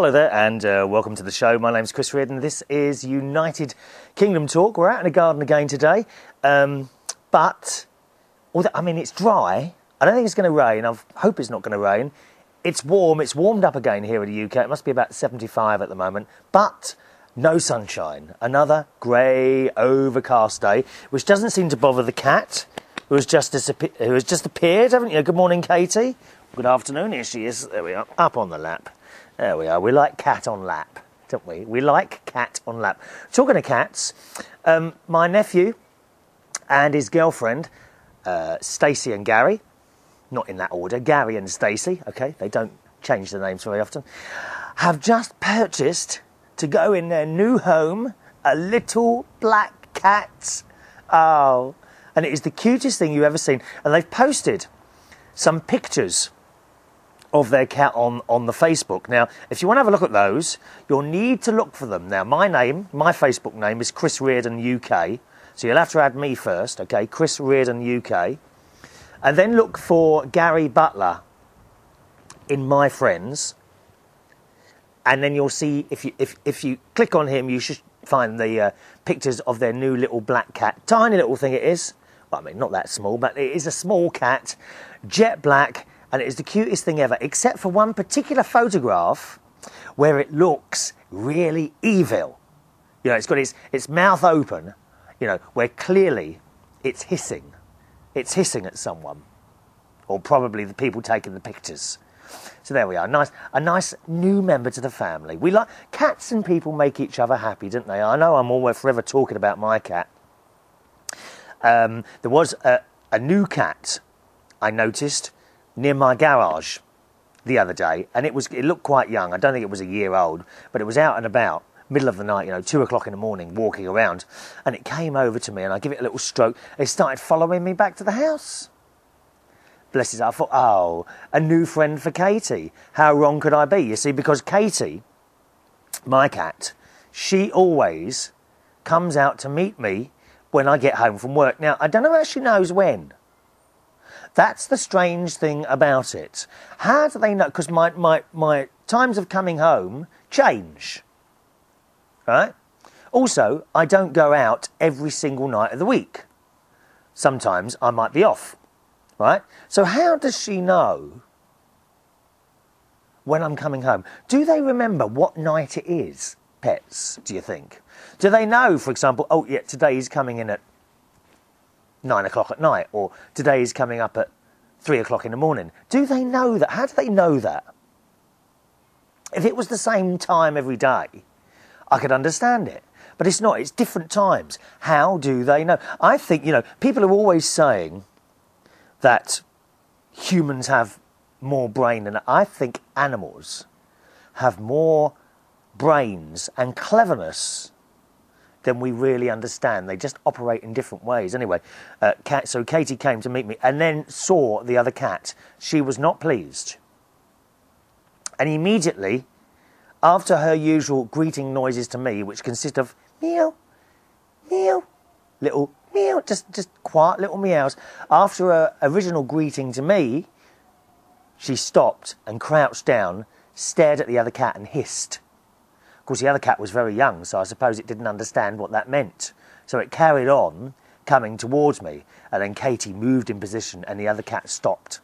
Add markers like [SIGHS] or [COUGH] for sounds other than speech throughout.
Hello there, and uh, welcome to the show. My name's Chris Reardon. This is United Kingdom Talk. We're out in the garden again today, um, but although, I mean it's dry. I don't think it's going to rain. I hope it's not going to rain. It's warm. It's warmed up again here in the UK. It must be about 75 at the moment, but no sunshine. Another grey, overcast day, which doesn't seem to bother the cat, who has just disappeared. Who has just appeared, haven't you? Good morning, Katie. Good afternoon. Here she is. There we are, up on the lap. There we are. We like cat on lap, don't we? We like cat on lap. Talking of cats, um, my nephew and his girlfriend, uh, Stacey and Gary, not in that order, Gary and Stacey, okay, they don't change the names very often, have just purchased to go in their new home a little black cat. Oh, and it is the cutest thing you've ever seen. And they've posted some pictures of their cat on, on the Facebook. Now, if you want to have a look at those, you'll need to look for them. Now, my name, my Facebook name is Chris Reardon UK. So you'll have to add me first, okay? Chris Reardon UK. And then look for Gary Butler in My Friends. And then you'll see, if you, if, if you click on him, you should find the uh, pictures of their new little black cat. Tiny little thing it is. Well, I mean, not that small, but it is a small cat, jet black, and it is the cutest thing ever, except for one particular photograph where it looks really evil. You know, it's got its, its mouth open, you know, where clearly it's hissing. It's hissing at someone, or probably the people taking the pictures. So there we are. Nice, a nice new member to the family. We like cats and people make each other happy, don't they? I know I'm always forever talking about my cat. Um, there was a, a new cat I noticed near my garage the other day, and it was it looked quite young. I don't think it was a year old, but it was out and about, middle of the night, you know, two o'clock in the morning, walking around, and it came over to me, and I give it a little stroke. It started following me back to the house. Bless heart. I thought, oh, a new friend for Katie. How wrong could I be? You see, because Katie, my cat, she always comes out to meet me when I get home from work. Now, I don't know if she knows when. That's the strange thing about it. How do they know? Because my, my, my times of coming home change. Right? Also, I don't go out every single night of the week. Sometimes I might be off. Right? So, how does she know when I'm coming home? Do they remember what night it is, pets, do you think? Do they know, for example, oh, yeah, today he's coming in at nine o'clock at night, or today is coming up at three o'clock in the morning. Do they know that? How do they know that? If it was the same time every day, I could understand it. But it's not, it's different times. How do they know? I think, you know, people are always saying that humans have more brain than I think animals have more brains and cleverness than we really understand. They just operate in different ways. Anyway, uh, cat, so Katie came to meet me and then saw the other cat. She was not pleased. And immediately, after her usual greeting noises to me, which consist of meow, meow, little meow, just, just quiet little meows, after her original greeting to me, she stopped and crouched down, stared at the other cat, and hissed course, the other cat was very young, so I suppose it didn't understand what that meant. So it carried on coming towards me, and then Katie moved in position, and the other cat stopped.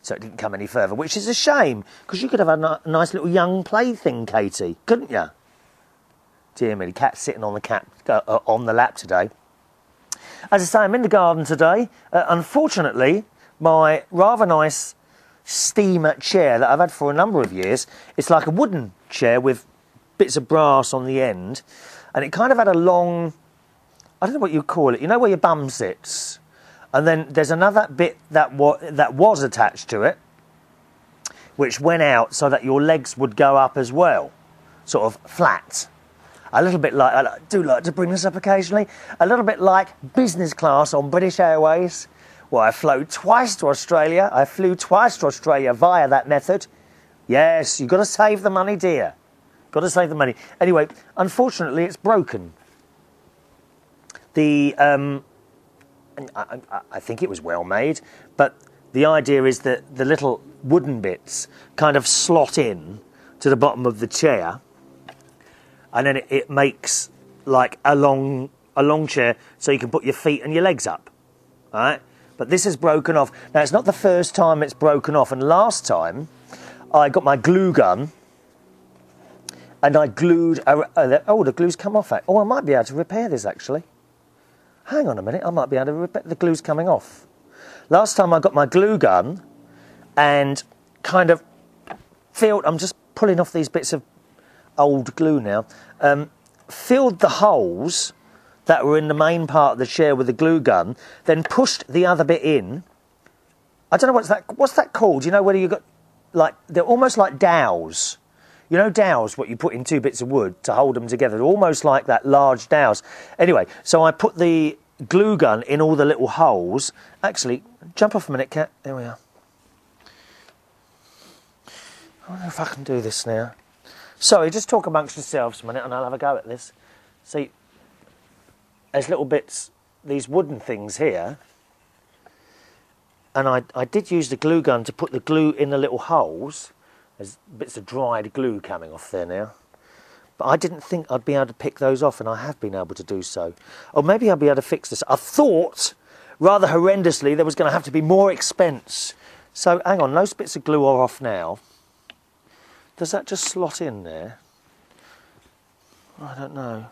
So it didn't come any further, which is a shame, because you could have a nice little young plaything, Katie, couldn't you? Dear me, the cat's sitting on the cat uh, uh, on the lap today. As I say, I'm in the garden today. Uh, unfortunately, my rather nice steamer chair that I've had for a number of years. It's like a wooden chair with bits of brass on the end, and it kind of had a long, I don't know what you call it. You know where your bum sits, and then there's another bit that wa- that was attached to it, which went out so that your legs would go up as well, sort of flat. A little bit like I do like to bring this up occasionally. A little bit like business class on British Airways well, I flew twice to Australia. I flew twice to Australia via that method. Yes, you've got to save the money, dear. Got to save the money. Anyway, unfortunately, it's broken. The um, I, I, I think it was well made, but the idea is that the little wooden bits kind of slot in to the bottom of the chair, and then it, it makes like a long a long chair so you can put your feet and your legs up. All right? But this is broken off. Now it's not the first time it's broken off, and last time I got my glue gun and I glued. A, a, oh, the glue's come off. Oh, I might be able to repair this actually. Hang on a minute, I might be able to repair. The glue's coming off. Last time I got my glue gun and kind of filled. I'm just pulling off these bits of old glue now. Um, filled the holes that were in the main part of the chair with the glue gun, then pushed the other bit in. I don't know what's that. What's that called? You know whether you got like they're almost like dowels. You know dowels, what you put in two bits of wood to hold them together. Almost like that large dowels. Anyway, so I put the glue gun in all the little holes. Actually, jump off a minute, cat. There we are. I wonder if I can do this now. Sorry, just talk amongst yourselves a minute and I'll have a go at this. See, there's little bits, these wooden things here, and I, I did use the glue gun to put the glue in the little holes. There's bits of dried glue coming off there now. But I didn't think I'd be able to pick those off, and I have been able to do so. Or maybe I'll be able to fix this. I thought, rather horrendously, there was going to have to be more expense. So hang on, those bits of glue are off now. Does that just slot in there? I don't know.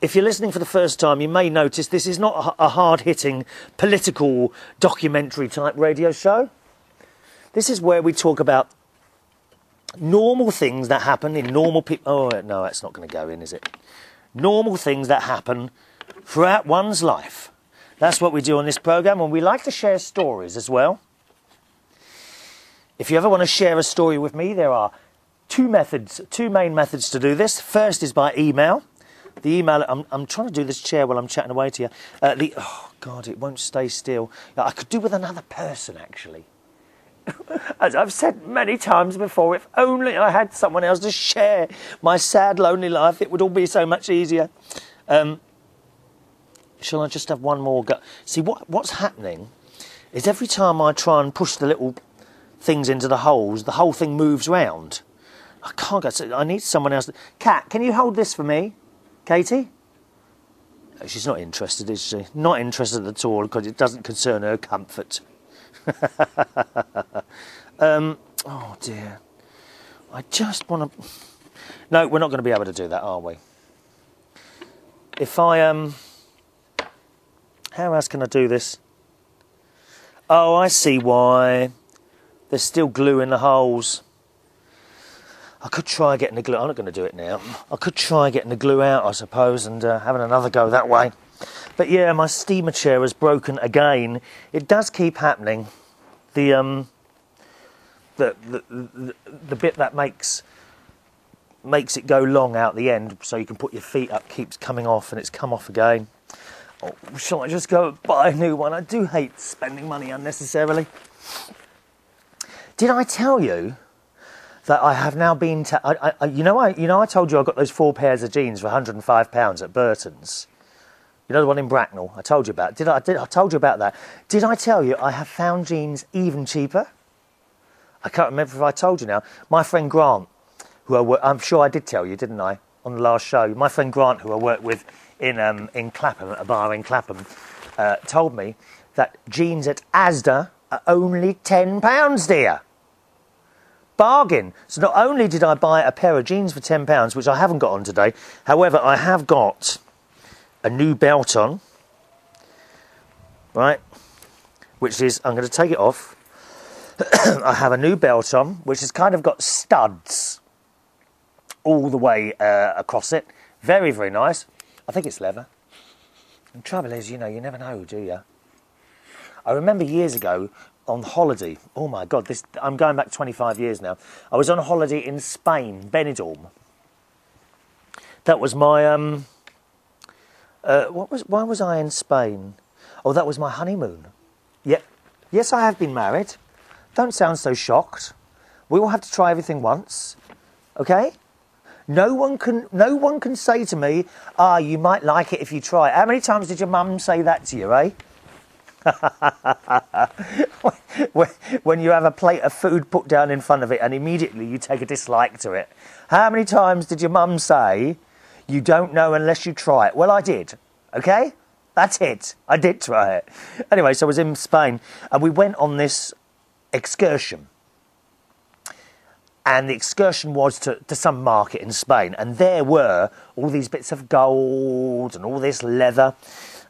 If you're listening for the first time, you may notice this is not a hard hitting political documentary type radio show. This is where we talk about normal things that happen in normal people. Oh, no, that's not going to go in, is it? Normal things that happen throughout one's life. That's what we do on this program, and we like to share stories as well. If you ever want to share a story with me, there are two methods, two main methods to do this. First is by email. The email, I'm, I'm trying to do this chair while I'm chatting away to you. Uh, the, oh, God, it won't stay still. I could do with another person, actually. [LAUGHS] As I've said many times before, if only I had someone else to share my sad, lonely life, it would all be so much easier. Um, shall I just have one more go? See, what, what's happening is every time I try and push the little things into the holes, the whole thing moves round. I can't go. I need someone else. Cat, can you hold this for me, Katie? She's not interested, is she? Not interested at all because it doesn't concern her comfort. [LAUGHS] um, oh dear. I just want to. No, we're not going to be able to do that, are we? If I um, how else can I do this? Oh, I see why. There's still glue in the holes. I could try getting the glue. I'm not going to do it now. I could try getting the glue out, I suppose, and uh, having another go that way. But yeah, my steamer chair has broken again. It does keep happening. The um, the the, the, the bit that makes makes it go long out the end, so you can put your feet up, keeps coming off, and it's come off again. Oh, shall I just go buy a new one? I do hate spending money unnecessarily. Did I tell you that I have now been to, I, I, you know, I, you know, I told you I got those four pairs of jeans for 105 pounds at Burton's. You know the one in Bracknell. I told you about. Did I? Did I told you about that? Did I tell you I have found jeans even cheaper? I can't remember if I told you now. My friend Grant, who I work, I'm sure I did tell you, didn't I, on the last show? My friend Grant, who I work with in um, in Clapham a bar in Clapham, uh, told me that jeans at Asda are only ten pounds, dear bargain. So not only did I buy a pair of jeans for £10, which I haven't got on today, however, I have got a new belt on, right? Which is, I'm going to take it off. [CLEARS THROAT] I have a new belt on, which has kind of got studs all the way uh, across it. Very, very nice. I think it's leather. And trouble is, you know, you never know, do you? I remember years ago on holiday. Oh my God, this I'm going back 25 years now. I was on holiday in Spain, Benidorm. That was my um. Uh, what was? Why was I in Spain? Oh, that was my honeymoon. Yeah, yes, I have been married. Don't sound so shocked. We all have to try everything once, okay? No one can. No one can say to me, "Ah, you might like it if you try." How many times did your mum say that to you, eh? [LAUGHS] when you have a plate of food put down in front of it and immediately you take a dislike to it. How many times did your mum say, you don't know unless you try it? Well, I did, okay? That's it. I did try it. Anyway, so I was in Spain and we went on this excursion. And the excursion was to, to some market in Spain. And there were all these bits of gold and all this leather.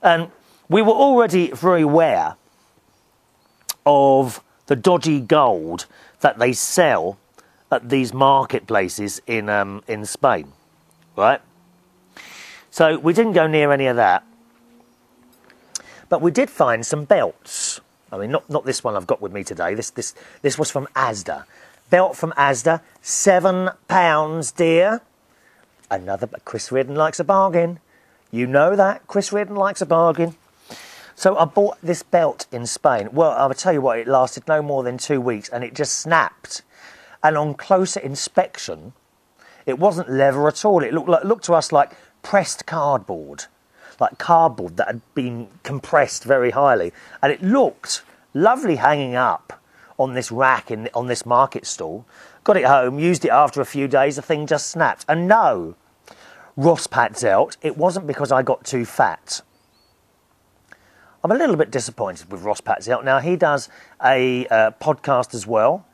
And we were already very aware of the dodgy gold that they sell at these marketplaces in um, in Spain, right? So we didn't go near any of that, but we did find some belts. I mean, not not this one I've got with me today. This this this was from Asda. Belt from Asda, seven pounds, dear. Another. Chris Reardon likes a bargain. You know that Chris Reardon likes a bargain. So I bought this belt in Spain. Well, I'll tell you what, it lasted no more than two weeks and it just snapped. And on closer inspection, it wasn't leather at all. It looked, like, looked to us like pressed cardboard, like cardboard that had been compressed very highly. And it looked lovely hanging up on this rack in, on this market stall. Got it home, used it after a few days, the thing just snapped. And no, Ross Patzelt, it wasn't because I got too fat. I'm a little bit disappointed with Ross Patzelt. Now, he does a uh, podcast as well.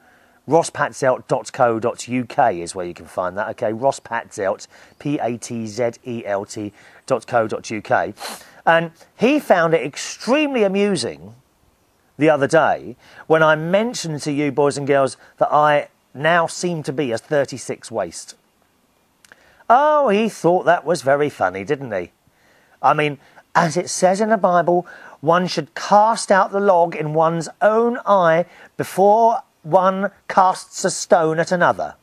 rosspatzelt.co.uk is where you can find that. Okay, Ross Patzelt, P A T Z E L T.co.uk. And he found it extremely amusing the other day when I mentioned to you, boys and girls, that I now seem to be a 36 waist. Oh, he thought that was very funny, didn't he? I mean, as it says in the Bible, one should cast out the log in one's own eye before one casts a stone at another.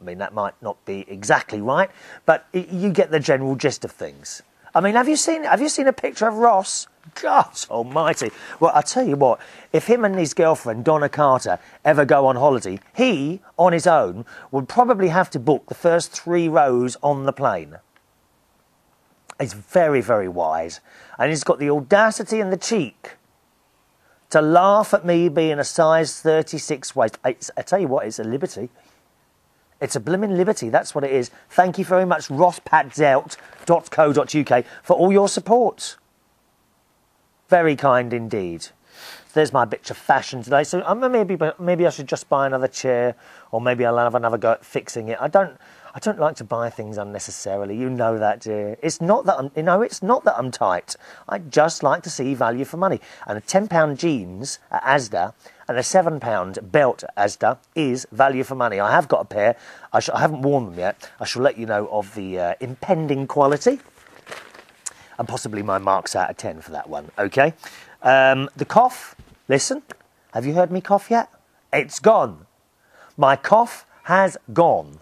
I mean, that might not be exactly right, but you get the general gist of things. I mean, have you seen have you seen a picture of Ross? God Almighty! Well, I tell you what, if him and his girlfriend Donna Carter ever go on holiday, he on his own would probably have to book the first three rows on the plane. He's very, very wise. And he's got the audacity and the cheek to laugh at me being a size 36 waist. It's, I tell you what, it's a liberty. It's a blimmin' liberty, that's what it is. Thank you very much, rosspatzelt.co.uk, for all your support. Very kind indeed. There's my bitch of fashion today. So um, maybe, maybe I should just buy another chair, or maybe I'll have another go at fixing it. I don't. I don't like to buy things unnecessarily. You know that, dear. It's not that I'm, you know, it's not that I'm tight. I just like to see value for money. And a £10 jeans at Asda and a £7 belt at Asda is value for money. I have got a pair. I, sh- I haven't worn them yet. I shall let you know of the uh, impending quality and possibly my marks out of 10 for that one, okay? Um, the cough, listen, have you heard me cough yet? It's gone. My cough has gone.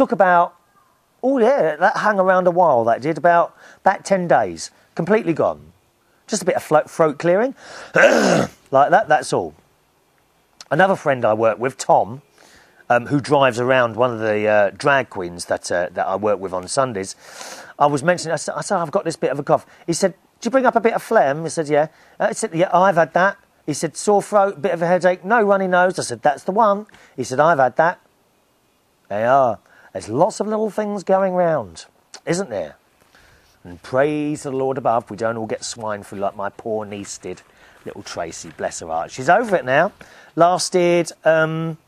Took about, oh yeah, that hung around a while, that did, about, about 10 days. Completely gone. Just a bit of throat clearing. [CLEARS THROAT] like that, that's all. Another friend I work with, Tom, um, who drives around one of the uh, drag queens that, uh, that I work with on Sundays, I was mentioning, I said, I said, I've got this bit of a cough. He said, Did you bring up a bit of phlegm? I said, Yeah. Uh, I said, Yeah, I've had that. He said, Sore throat, bit of a headache, no runny nose. I said, That's the one. He said, I've had that. They are. There's lots of little things going round, isn't there? And praise the Lord above, we don't all get swine flu like my poor niece did. Little Tracy, bless her heart. She's over it now. Lasted um,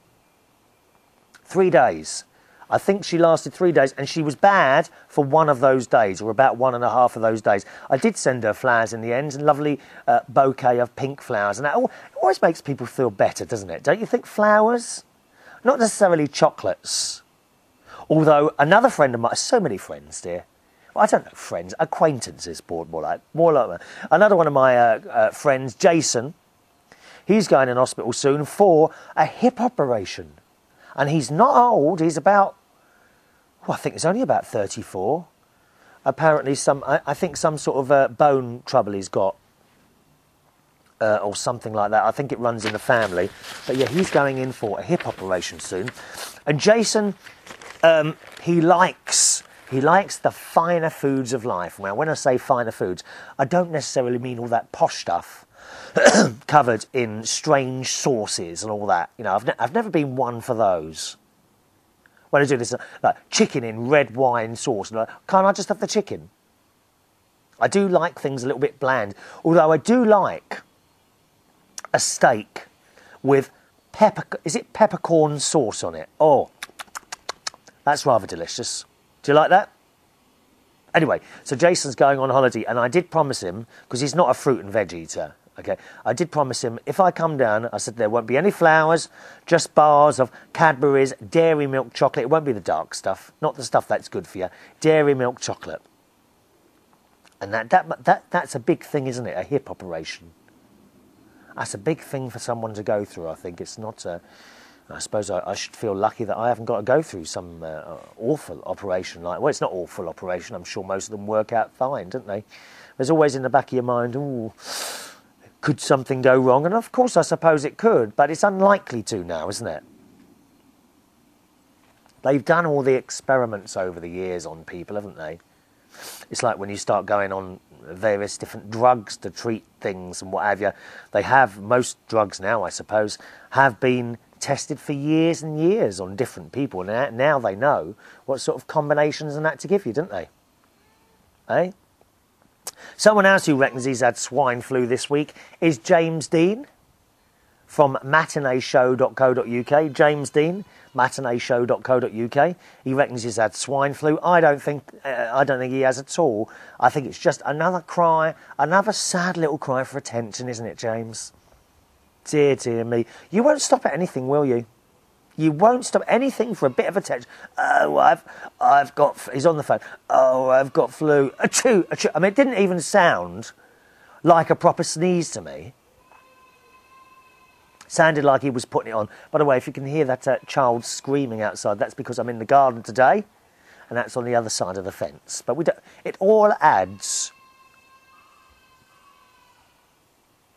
three days. I think she lasted three days, and she was bad for one of those days, or about one and a half of those days. I did send her flowers in the end, a lovely uh, bouquet of pink flowers, and that always makes people feel better, doesn't it? Don't you think? Flowers, not necessarily chocolates. Although another friend of mine, so many friends, dear. Well, I don't know, friends, acquaintances, more, more like, more like another one of my uh, uh, friends, Jason. He's going in hospital soon for a hip operation, and he's not old. He's about, well, I think he's only about thirty-four. Apparently, some I, I think some sort of uh, bone trouble he's got. Uh, or something like that. I think it runs in the family. But yeah, he's going in for a hip operation soon. And Jason um, he likes He likes the finer foods of life. Now, when I say finer foods, I don't necessarily mean all that posh stuff [CLEARS THROAT] covered in strange sauces and all that. You know, I've, ne- I've never been one for those. When I do this, like chicken in red wine sauce, and like, can't I just have the chicken? I do like things a little bit bland, although I do like a steak with pepper. Is it peppercorn sauce on it? Oh, that's rather delicious. Do you like that? Anyway, so Jason's going on holiday, and I did promise him because he's not a fruit and veg eater. Okay, I did promise him if I come down, I said there won't be any flowers, just bars of Cadbury's dairy milk chocolate. It won't be the dark stuff, not the stuff that's good for you. Dairy milk chocolate, and that that that that's a big thing, isn't it? A hip operation. That's a big thing for someone to go through. I think it's not a. I suppose I, I should feel lucky that I haven't got to go through some uh, awful operation like. Well, it's not awful operation. I'm sure most of them work out fine, don't they? There's always in the back of your mind, ooh could something go wrong? And of course, I suppose it could, but it's unlikely to now, isn't it? They've done all the experiments over the years on people, haven't they? It's like when you start going on various different drugs to treat things and what have you. They have, most drugs now, I suppose, have been tested for years and years on different people. And now they know what sort of combinations and that to give you, don't they? Eh? Someone else who reckons he's had swine flu this week is James Dean from matineeshow.co.uk. James Dean, matineeshow.co.uk. He reckons he's had swine flu. I don't think uh, I don't think he has at all. I think it's just another cry, another sad little cry for attention, isn't it, James? Dear, dear me. You won't stop at anything, will you? You won't stop anything for a bit of attention. Oh, I've, I've got. He's on the phone. Oh, I've got flu. Achoo, achoo. I mean, it didn't even sound like a proper sneeze to me. Sounded like he was putting it on. By the way, if you can hear that uh, child screaming outside, that's because I'm in the garden today, and that's on the other side of the fence. But we don't, it all adds.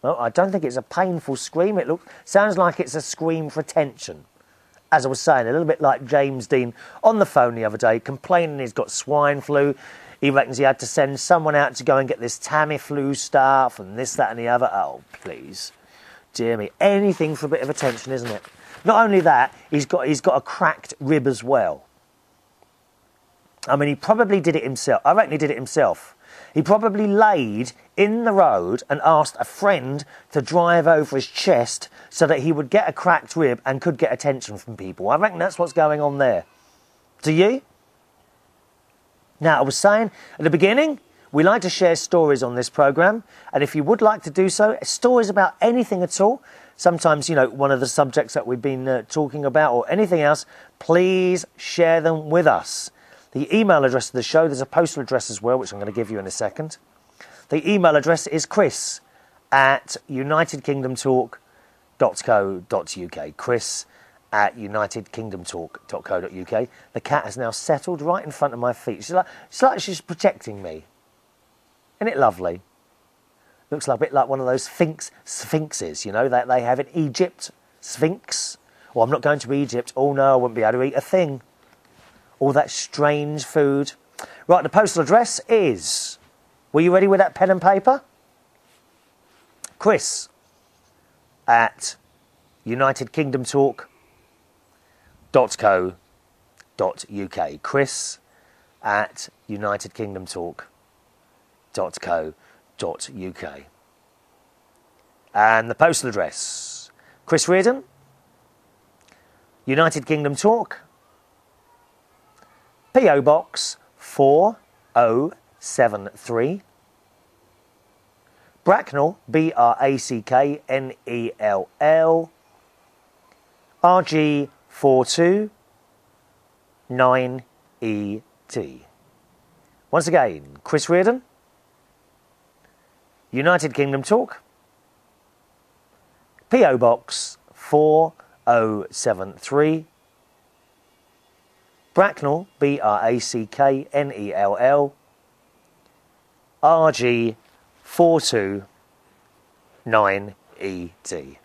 Well, I don't think it's a painful scream. It looks sounds like it's a scream for attention as I was saying, a little bit like James Dean on the phone the other day, complaining he's got swine flu. He reckons he had to send someone out to go and get this Tamiflu stuff and this, that, and the other. Oh, please. Dear me. Anything for a bit of attention, isn't it? Not only that, he's got, he's got a cracked rib as well. I mean, he probably did it himself. I reckon he did it himself. He probably laid in the road and asked a friend to drive over his chest so that he would get a cracked rib and could get attention from people. I reckon that's what's going on there. Do you? Now, I was saying at the beginning, we like to share stories on this program, and if you would like to do so, stories about anything at all, sometimes, you know, one of the subjects that we've been uh, talking about or anything else, please share them with us. The email address of the show, there's a postal address as well, which I'm going to give you in a second. The email address is chris at unitedkingdomtalk.co.uk. Chris at unitedkingdomtalk.co.uk. The cat has now settled right in front of my feet. She's like, it's like she's protecting me. Isn't it lovely? Looks like a bit like one of those sphinx, sphinxes, you know, that they have in Egypt. Sphinx. Well, I'm not going to Egypt. Oh no, I wouldn't be able to eat a thing all that strange food. Right, the postal address is. Were you ready with that pen and paper? Chris at unitedkingdomtalk.co.uk. Chris at unitedkingdomtalk.co.uk. And the postal address Chris Reardon, United Kingdom Talk, P.O. Box 4073. Bracknell, B R A C K N E L L, RG 429ET. Once again, Chris Reardon, United Kingdom Talk, P.O. Box 4073. Bracknell, B R A C K N E L L, RG 429ET.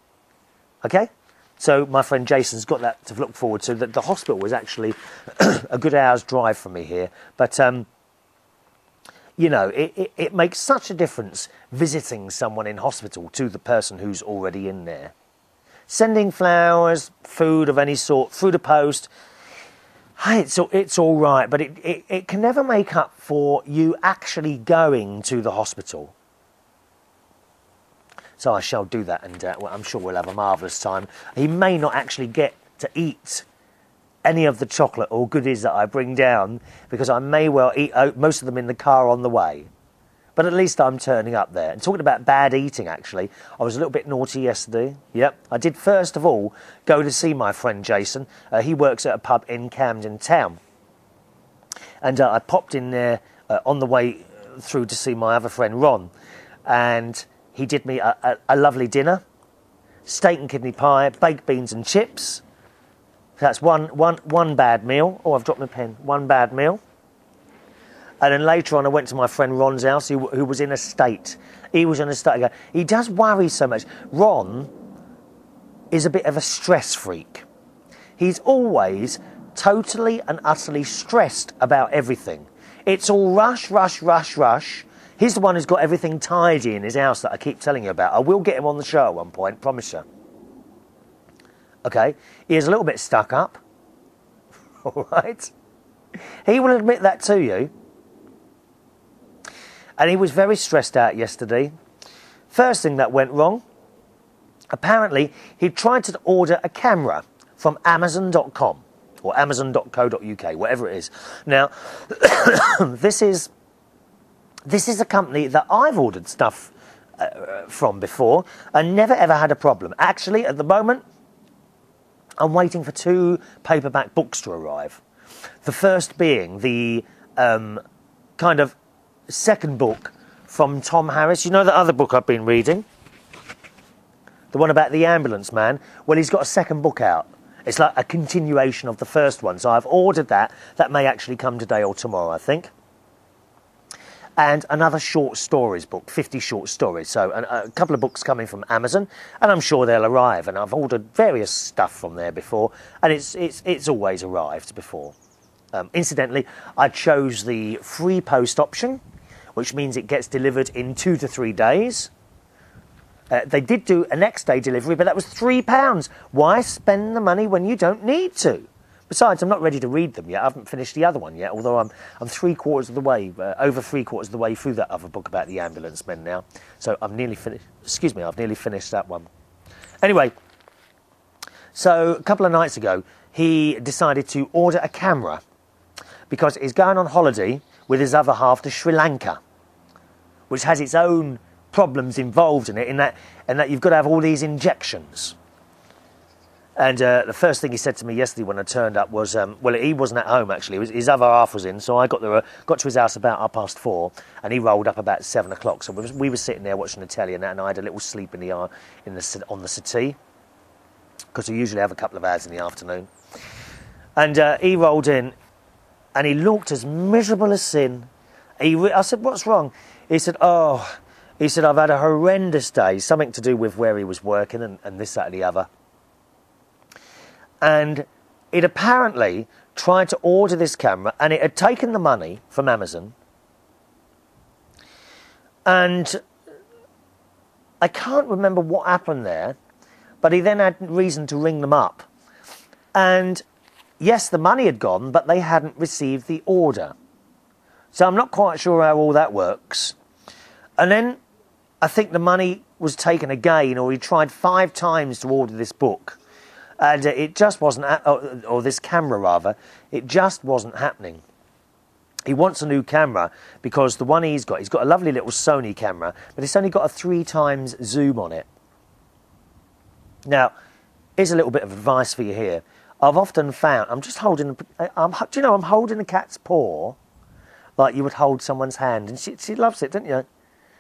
Okay? So my friend Jason's got that to look forward to. That the hospital was actually [CLEARS THROAT] a good hour's drive from me here, but um, you know, it, it, it makes such a difference visiting someone in hospital to the person who's already in there. Sending flowers, food of any sort through the post, hey, it's, it's all right, but it, it, it can never make up for you actually going to the hospital. So I shall do that, and uh, well, I'm sure we'll have a marvellous time. He may not actually get to eat any of the chocolate or goodies that I bring down because I may well eat most of them in the car on the way. But at least I'm turning up there. And talking about bad eating, actually, I was a little bit naughty yesterday. Yep. I did first of all go to see my friend Jason. Uh, he works at a pub in Camden Town. And uh, I popped in there uh, on the way through to see my other friend Ron. And he did me a, a, a lovely dinner steak and kidney pie, baked beans and chips. That's one, one, one bad meal. Oh, I've dropped my pen. One bad meal. And then later on, I went to my friend Ron's house, who, who was in a state. He was in a state. He does worry so much. Ron is a bit of a stress freak. He's always totally and utterly stressed about everything. It's all rush, rush, rush, rush. He's the one who's got everything tidy in his house that I keep telling you about. I will get him on the show at one point, promise you. Okay, he is a little bit stuck up. [LAUGHS] All right, he will admit that to you. And he was very stressed out yesterday. First thing that went wrong apparently, he tried to order a camera from Amazon.com or Amazon.co.uk, whatever it is. Now, [COUGHS] this is this is a company that I've ordered stuff uh, from before and never ever had a problem. Actually, at the moment, I'm waiting for two paperback books to arrive. The first being the um, kind of second book from Tom Harris. You know the other book I've been reading? The one about the ambulance man? Well, he's got a second book out. It's like a continuation of the first one. So I've ordered that. That may actually come today or tomorrow, I think and another short stories book, 50 short stories. So a couple of books coming from Amazon, and I'm sure they'll arrive. And I've ordered various stuff from there before, and it's, it's, it's always arrived before. Um, incidentally, I chose the free post option, which means it gets delivered in two to three days. Uh, they did do a next day delivery, but that was £3. Why spend the money when you don't need to? Besides, I'm not ready to read them yet. I haven't finished the other one yet, although I'm, I'm three quarters of the way, uh, over three quarters of the way through that other book about the ambulance men now. So I'm nearly finished. Excuse me, I've nearly finished that one. Anyway, so a couple of nights ago, he decided to order a camera because he's going on holiday with his other half to Sri Lanka, which has its own problems involved in it, in that, in that you've got to have all these injections. And uh, the first thing he said to me yesterday when I turned up was, um, well, he wasn't at home actually. Was, his other half was in, so I got there, uh, got to his house about half past four, and he rolled up about seven o'clock. So we, was, we were sitting there watching the telly, and, and I had a little sleep in the uh, in the on the settee because we usually have a couple of hours in the afternoon. And uh, he rolled in, and he looked as miserable as sin. He I said, "What's wrong?" He said, "Oh." He said, I've had a horrendous day, something to do with where he was working and, and this, that, and the other and it apparently tried to order this camera and it had taken the money from Amazon and I can't remember what happened there, but he then had reason to ring them up. And yes, the money had gone, but they hadn't received the order. So I'm not quite sure how all that works. And then I think the money was taken again, or he tried five times to order this book and it just wasn't, or, or this camera rather, it just wasn't happening. He wants a new camera because the one he's got, he's got a lovely little Sony camera, but it's only got a three times zoom on it. Now, here's a little bit of advice for you here. I've often found, I'm just holding, I'm, do you know, I'm holding a cat's paw like you would hold someone's hand, and she, she loves it, don't you?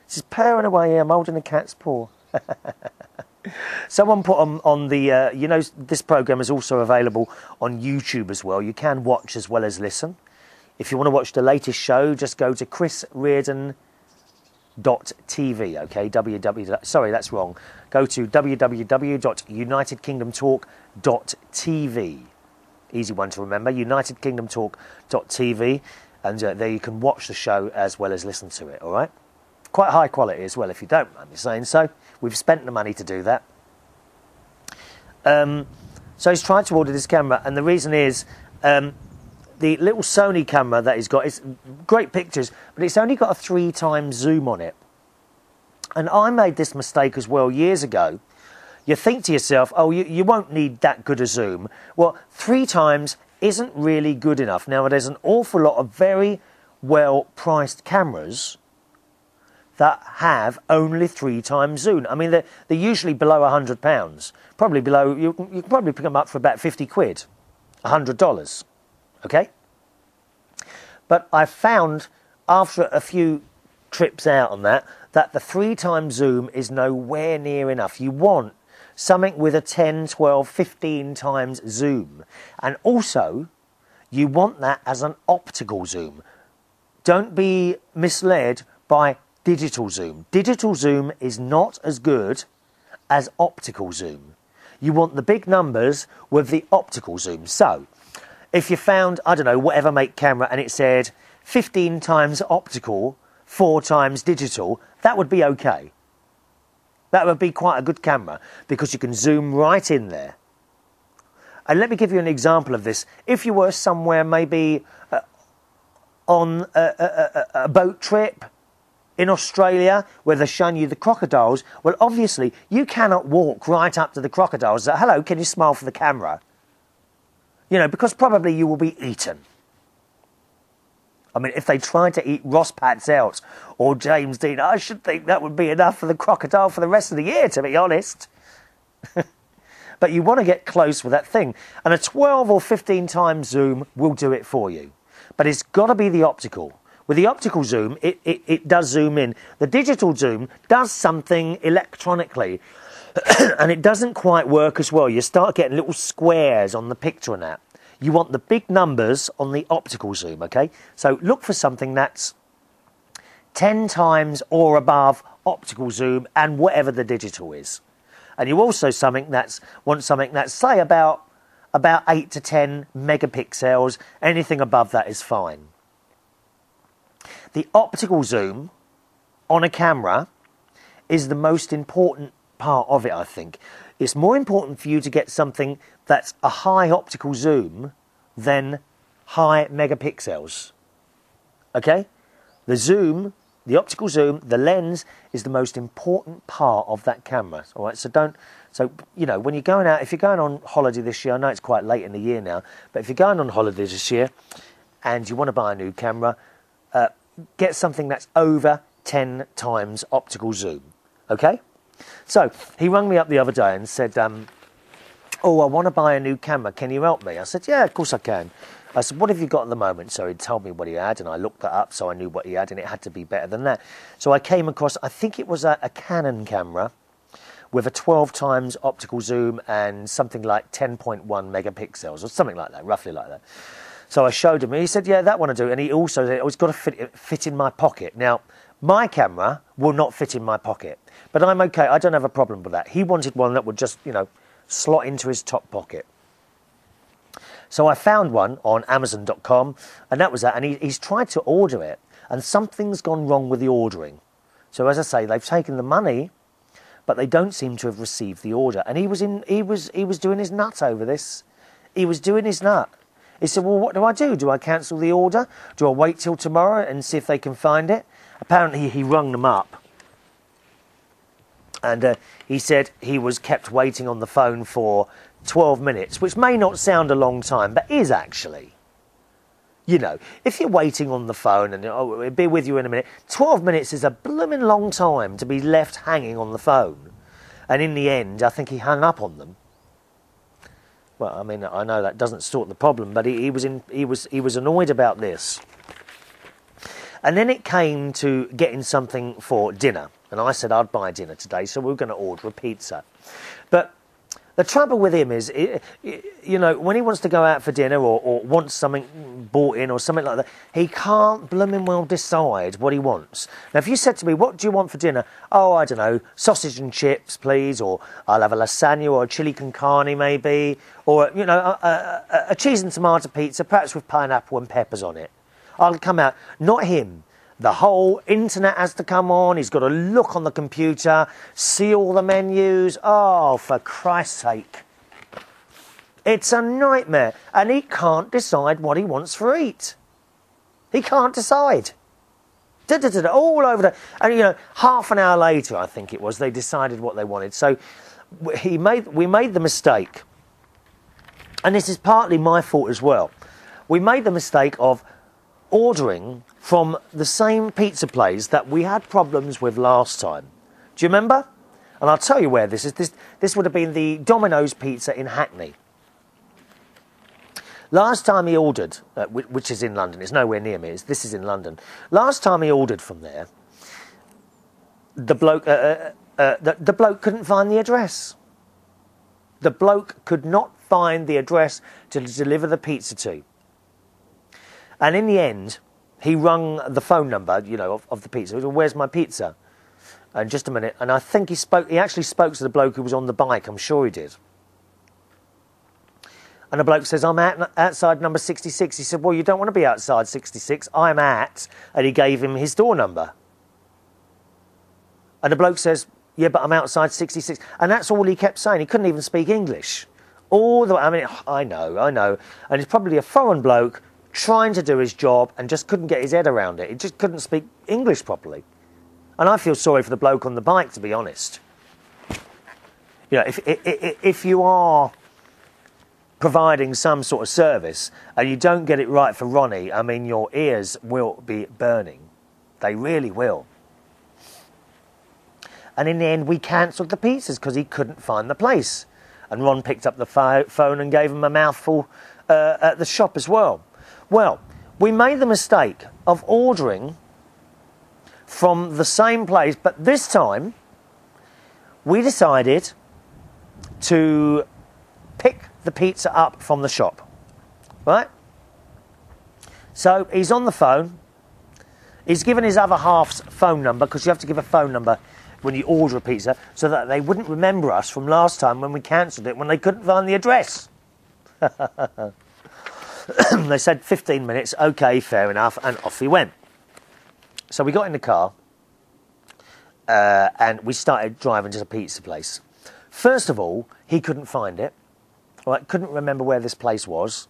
She's purring away here, I'm holding a cat's paw. [LAUGHS] Someone put on, on the, uh, you know, this program is also available on YouTube as well. You can watch as well as listen. If you want to watch the latest show, just go to Chris Reardon www.unitedkingdomtalk.tv. Okay, www. Sorry, that's wrong. Go to www.unitedkingdomtalk.tv. Easy one to remember. Unitedkingdomtalk.tv, and uh, there you can watch the show as well as listen to it. All right, quite high quality as well. If you don't mind me saying so, we've spent the money to do that. Um, so he's tried to order this camera, and the reason is. Um, the little Sony camera that he's got is great pictures, but it's only got a three times zoom on it. And I made this mistake as well years ago. You think to yourself, oh, you, you won't need that good a zoom. Well, three times isn't really good enough. Now, there's an awful lot of very well priced cameras that have only three times zoom. I mean, they're, they're usually below £100. Probably below, you, you can probably pick them up for about 50 quid, $100. Okay? But I found after a few trips out on that that the three times zoom is nowhere near enough. You want something with a 10, 12, 15 times zoom. And also, you want that as an optical zoom. Don't be misled by digital zoom. Digital zoom is not as good as optical zoom. You want the big numbers with the optical zoom. So, if you found, I don't know, whatever make camera and it said 15 times optical, 4 times digital, that would be okay. That would be quite a good camera because you can zoom right in there. And let me give you an example of this. If you were somewhere maybe uh, on a, a, a, a boat trip in Australia where they're showing you the crocodiles, well, obviously you cannot walk right up to the crocodiles. Hello, can you smile for the camera? You know, because probably you will be eaten. I mean, if they tried to eat Ross Patzelt or James Dean, I should think that would be enough for the crocodile for the rest of the year, to be honest. [LAUGHS] but you want to get close with that thing. And a 12 or 15 times zoom will do it for you. But it's got to be the optical. With the optical zoom, it, it, it does zoom in. The digital zoom does something electronically [COUGHS] and it doesn't quite work as well. You start getting little squares on the picture and that. You want the big numbers on the optical zoom, okay? So look for something that's 10 times or above optical zoom and whatever the digital is. And you also something that's want something that's say about about 8 to 10 megapixels. Anything above that is fine. The optical zoom on a camera is the most important part of it, I think. It's more important for you to get something that's a high optical zoom than high megapixels. Okay? The zoom, the optical zoom, the lens is the most important part of that camera. All right, so don't. So you know when you're going out, if you're going on holiday this year, I know it's quite late in the year now, but if you're going on holiday this year and you want to buy a new camera, uh, get something that's over 10 times optical zoom. Okay? So he rang me up the other day and said, um, Oh, I want to buy a new camera. Can you help me? I said, Yeah, of course I can. I said, What have you got at the moment? So he told me what he had, and I looked that up so I knew what he had, and it had to be better than that. So I came across, I think it was a, a Canon camera with a 12 times optical zoom and something like 10.1 megapixels or something like that, roughly like that. So I showed him, and he said, "Yeah, that one I do." And he also said, "Oh, it's got to fit fit in my pocket." Now, my camera will not fit in my pocket. But I'm okay. I don't have a problem with that. He wanted one that would just, you know, slot into his top pocket. So I found one on Amazon.com, and that was that. And he, he's tried to order it, and something's gone wrong with the ordering. So as I say, they've taken the money, but they don't seem to have received the order. And he was in, he was, he was doing his nut over this. He was doing his nut. He said, "Well, what do I do? Do I cancel the order? Do I wait till tomorrow and see if they can find it?" Apparently, he rung them up and uh, he said he was kept waiting on the phone for 12 minutes, which may not sound a long time, but is actually. You know, if you're waiting on the phone and oh, it'll be with you in a minute, 12 minutes is a blooming long time to be left hanging on the phone. And in the end, I think he hung up on them. Well, I mean, I know that doesn't sort the problem, but he, he was in, he was he was annoyed about this. And then it came to getting something for dinner. And I said I'd buy dinner today, so we are going to order a pizza. But The trouble with him is, you know, when he wants to go out for dinner or, or wants something bought in or something like that, he can't blooming well decide what he wants. Now, if you said to me, "What do you want for dinner?" Oh, I don't know, sausage and chips, please, or I'll have a lasagna or a chili con carne, maybe, or you know, a, a, a cheese and tomato pizza, perhaps with pineapple and peppers on it. I'll come out. Not him. The whole internet has to come on. He's got to look on the computer, see all the menus. Oh, for Christ's sake. It's a nightmare. And he can't decide what he wants for eat. He can't decide. Da, da, da, all over the. And, you know, half an hour later, I think it was, they decided what they wanted. So he made, we made the mistake, and this is partly my fault as well. We made the mistake of ordering from the same pizza place that we had problems with last time. Do you remember? And I'll tell you where this is. This, this would have been the Domino's Pizza in Hackney. Last time he ordered, uh, which is in London, it's nowhere near me, this is in London. Last time he ordered from there, the bloke, uh, uh, uh, the, the bloke couldn't find the address. The bloke could not find the address to deliver the pizza to. And in the end, he rung the phone number, you know, of, of the pizza. He said, Where's my pizza? And just a minute. And I think he spoke, he actually spoke to the bloke who was on the bike. I'm sure he did. And the bloke says, I'm at, outside number 66. He said, Well, you don't want to be outside 66. I'm at. And he gave him his door number. And the bloke says, Yeah, but I'm outside 66. And that's all he kept saying. He couldn't even speak English. All the I mean, I know, I know. And he's probably a foreign bloke trying to do his job and just couldn't get his head around it. He just couldn't speak English properly. And I feel sorry for the bloke on the bike, to be honest. You know, if, if, if you are providing some sort of service and you don't get it right for Ronnie, I mean, your ears will be burning. They really will. And in the end, we cancelled the pizzas because he couldn't find the place. And Ron picked up the phone and gave him a mouthful uh, at the shop as well. Well, we made the mistake of ordering from the same place, but this time we decided to pick the pizza up from the shop. Right? So he's on the phone. He's given his other half's phone number because you have to give a phone number when you order a pizza so that they wouldn't remember us from last time when we cancelled it when they couldn't find the address. [LAUGHS] [COUGHS] they said 15 minutes, okay, fair enough, and off he went. So we got in the car uh, and we started driving to the pizza place. First of all, he couldn't find it. Right, couldn't remember where this place was.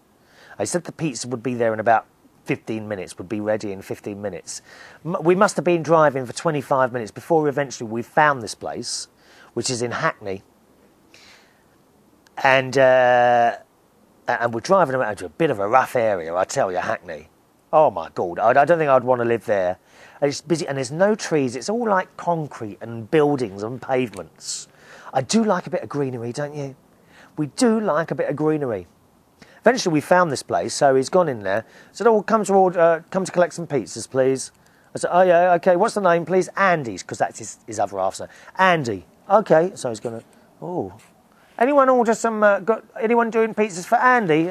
I said the pizza would be there in about 15 minutes, would be ready in 15 minutes. We must have been driving for 25 minutes before eventually we found this place, which is in Hackney. And uh, and we're driving around to a bit of a rough area, I tell you, Hackney. Oh my God, I, don't think I'd want to live there. It's busy, and there's no trees. It's all like concrete and buildings and pavements. I do like a bit of greenery, don't you? We do like a bit of greenery. Eventually, we found this place, so he's gone in there. Said, "Oh, come to order, uh, come to collect some pizzas, please." I said, "Oh yeah, okay. What's the name, please?" Andy's, because that's his, his other half. So, Andy. Okay, so he's gonna. Oh, Anyone order some? Uh, got anyone doing pizzas for Andy?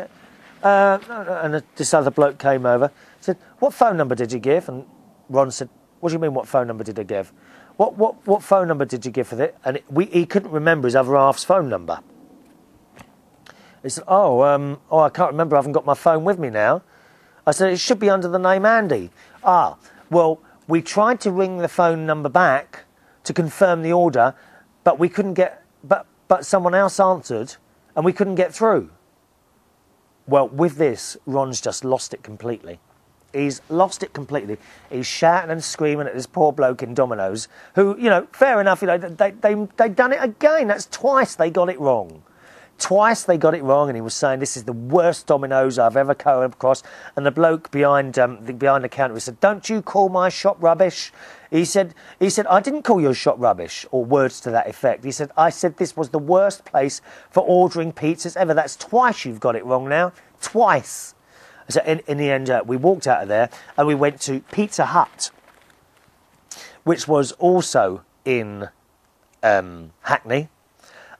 Uh, and this other bloke came over. Said, "What phone number did you give?" And Ron said, "What do you mean? What phone number did I give? What what what phone number did you give for it?" And it, we, he couldn't remember his other half's phone number. He said, "Oh, um, oh, I can't remember. I haven't got my phone with me now." I said, "It should be under the name Andy." Ah, well, we tried to ring the phone number back to confirm the order, but we couldn't get. But but someone else answered and we couldn't get through. Well, with this, Ron's just lost it completely. He's lost it completely. He's shouting and screaming at this poor bloke in Domino's, who, you know, fair enough, you know, they, they, they'd done it again. That's twice they got it wrong. Twice they got it wrong, and he was saying this is the worst Domino's I've ever come across. And the bloke behind um, the, behind the counter said, "Don't you call my shop rubbish?" He said, "He said I didn't call your shop rubbish, or words to that effect." He said, "I said this was the worst place for ordering pizzas ever. That's twice you've got it wrong now. Twice." So in, in the end, uh, we walked out of there and we went to Pizza Hut, which was also in um, Hackney,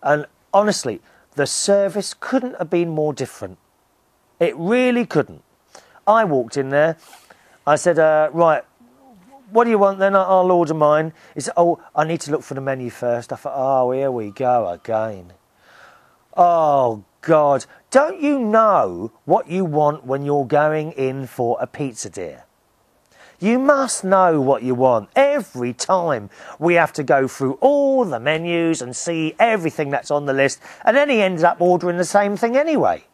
and honestly the service couldn't have been more different. It really couldn't. I walked in there. I said, uh, right, what do you want then? I'll order mine. He said, oh, I need to look for the menu first. I thought, oh, here we go again. Oh, God. Don't you know what you want when you're going in for a pizza, dear? You must know what you want. Every time we have to go through all the menus and see everything that's on the list, and then he ends up ordering the same thing anyway.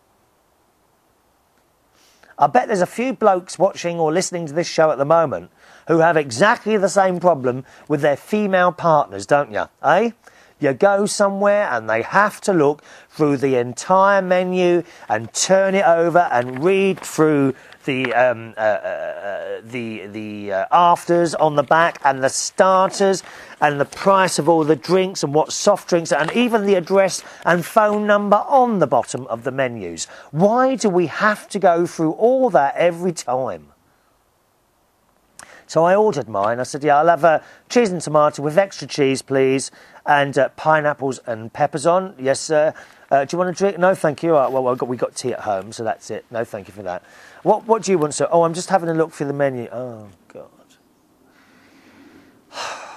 I bet there's a few blokes watching or listening to this show at the moment who have exactly the same problem with their female partners, don't you? Eh? You go somewhere and they have to look through the entire menu and turn it over and read through the um, uh, uh, uh, the the uh, afters on the back and the starters and the price of all the drinks and what soft drinks and even the address and phone number on the bottom of the menus. Why do we have to go through all that every time? So I ordered mine. I said, "Yeah, I'll have a cheese and tomato with extra cheese, please, and uh, pineapples and peppers on." Yes, sir. Uh, do you want a drink? No, thank you. Uh, well, we got, we got tea at home, so that's it. No, thank you for that. What What do you want, sir? Oh, I'm just having a look through the menu. Oh God. [SIGHS]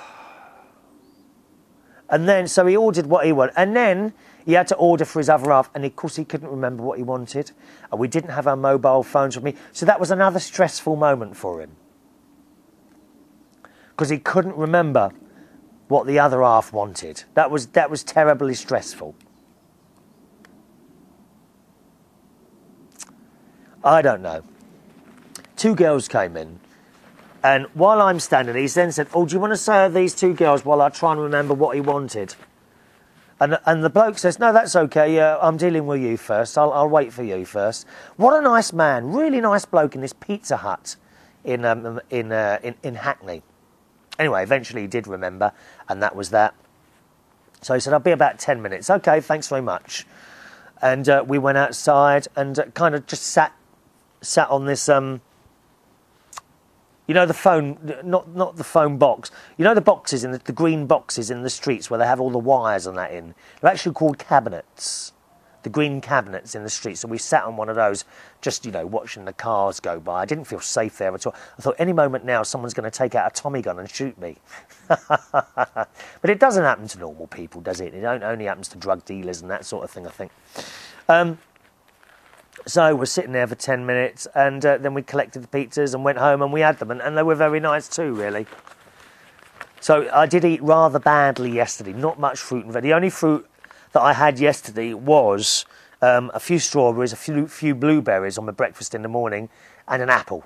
And then, so he ordered what he wanted, and then he had to order for his other half, and of course he couldn't remember what he wanted, and we didn't have our mobile phones with me, so that was another stressful moment for him because he couldn't remember what the other half wanted. That was that was terribly stressful. I don't know. Two girls came in, and while I'm standing, he then said, "Oh, do you want to serve these two girls while I try and remember what he wanted?" And and the bloke says, "No, that's okay. Uh, I'm dealing with you first. I'll I'll wait for you first. What a nice man, really nice bloke in this Pizza Hut in um, in, uh, in in Hackney. Anyway, eventually he did remember, and that was that. So he said, "I'll be about ten minutes." Okay, thanks very much. And uh, we went outside and uh, kind of just sat sat on this um, you know the phone, not not the phone box. You know the boxes in the, the, green boxes in the streets where they have all the wires and that in. They're actually called cabinets. The green cabinets in the streets. So we sat on one of those, just you know, watching the cars go by. I didn't feel safe there at all. I thought any moment now someone's going to take out a Tommy gun and shoot me. [LAUGHS] but it doesn't happen to normal people, does it? It only happens to drug dealers and that sort of thing. I think. Um, so we're sitting there for 10 minutes and uh, then we collected the pizzas and went home and we had them and, and they were very nice too, really. So I did eat rather badly yesterday, not much fruit and veg. The only fruit that I had yesterday was um, a few strawberries, a few, few blueberries on my breakfast in the morning, and an apple.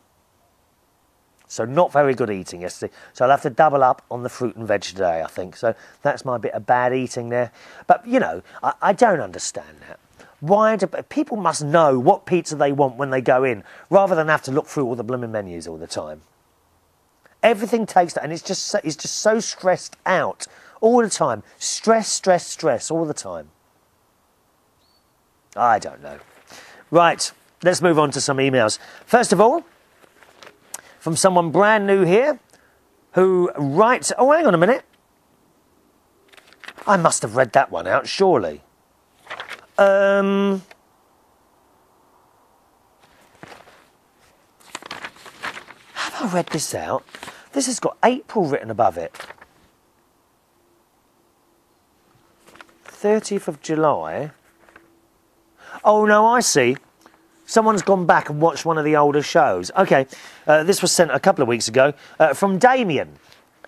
So not very good eating yesterday. So I'll have to double up on the fruit and veg today, I think. So that's my bit of bad eating there. But you know, I, I don't understand that. Why do people must know what pizza they want when they go in, rather than have to look through all the blooming menus all the time? Everything takes that, and it's just so, it's just so stressed out all the time. Stress, stress, stress all the time. I don't know. Right, let's move on to some emails. First of all, from someone brand new here who writes. Oh, hang on a minute. I must have read that one out, surely. Um, have I read this out? This has got April written above it. 30th of July. Oh no, I see. Someone's gone back and watched one of the older shows. Okay, uh, this was sent a couple of weeks ago uh, from Damien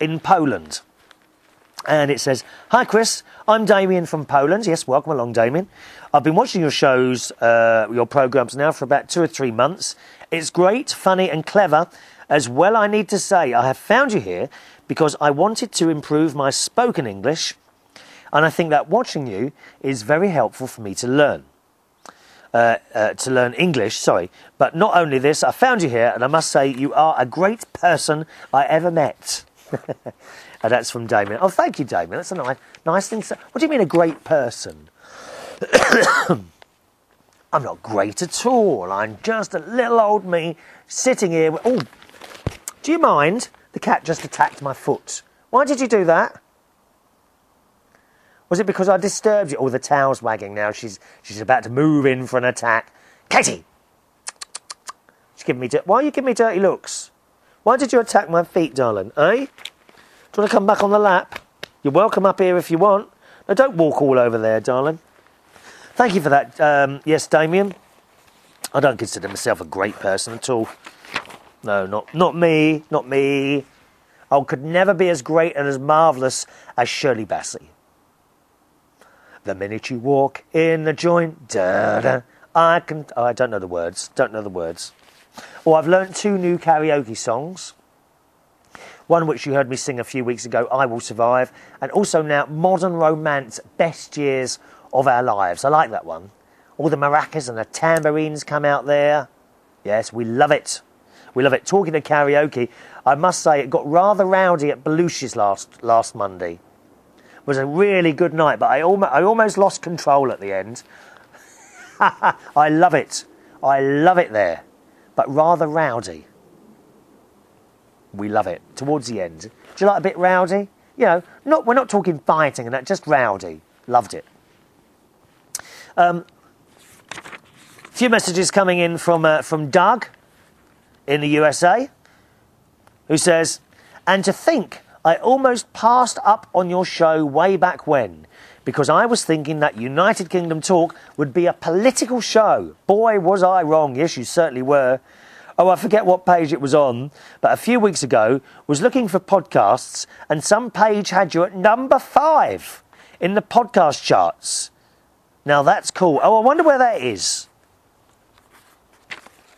in Poland. And it says, Hi Chris, I'm Damien from Poland. Yes, welcome along, Damien. I've been watching your shows, uh, your programs now for about two or three months. It's great, funny, and clever. As well, I need to say, I have found you here because I wanted to improve my spoken English, and I think that watching you is very helpful for me to learn. Uh, uh, to learn English, sorry. But not only this, I found you here, and I must say, you are a great person I ever met. [LAUGHS] and that's from Damien. Oh, thank you, Damien. That's a nice, nice thing. To, what do you mean, a great person? [COUGHS] I'm not great at all. I'm just a little old me sitting here. Oh, do you mind? The cat just attacked my foot. Why did you do that? Was it because I disturbed you? Oh, the towel's wagging now. She's she's about to move in for an attack. Katie, she's giving me. Why are you giving me dirty looks? Why did you attack my feet, darling? Eh? Do you want to come back on the lap? You're welcome up here if you want. No, don't walk all over there, darling. Thank you for that. Um, yes, Damien. I don't consider myself a great person at all. No, not not me, not me. I could never be as great and as marvellous as Shirley Bassey. The minute you walk in the joint, da da, I can. Oh, I don't know the words. Don't know the words. Well, I've learnt two new karaoke songs. One which you heard me sing a few weeks ago, I Will Survive, and also now Modern Romance, Best Years of Our Lives. I like that one. All the maracas and the tambourines come out there. Yes, we love it. We love it. Talking of karaoke, I must say it got rather rowdy at Belushi's last last Monday. It was a really good night, but I almost, I almost lost control at the end. [LAUGHS] I love it. I love it there, but rather rowdy. We love it towards the end. Do you like a bit rowdy? You know, not we're not talking fighting and that, just rowdy. Loved it. Um, few messages coming in from uh, from Doug in the USA, who says, "And to think I almost passed up on your show way back when." Because I was thinking that United Kingdom Talk would be a political show. Boy, was I wrong. Yes, you certainly were. Oh, I forget what page it was on, but a few weeks ago was looking for podcasts, and some page had you at number five in the podcast charts. Now that's cool. Oh, I wonder where that is.